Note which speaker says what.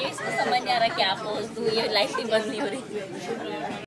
Speaker 1: ये समझ नहीं आ रहा क्या पोज दूँ ये लाइट बंद नहीं हो रही।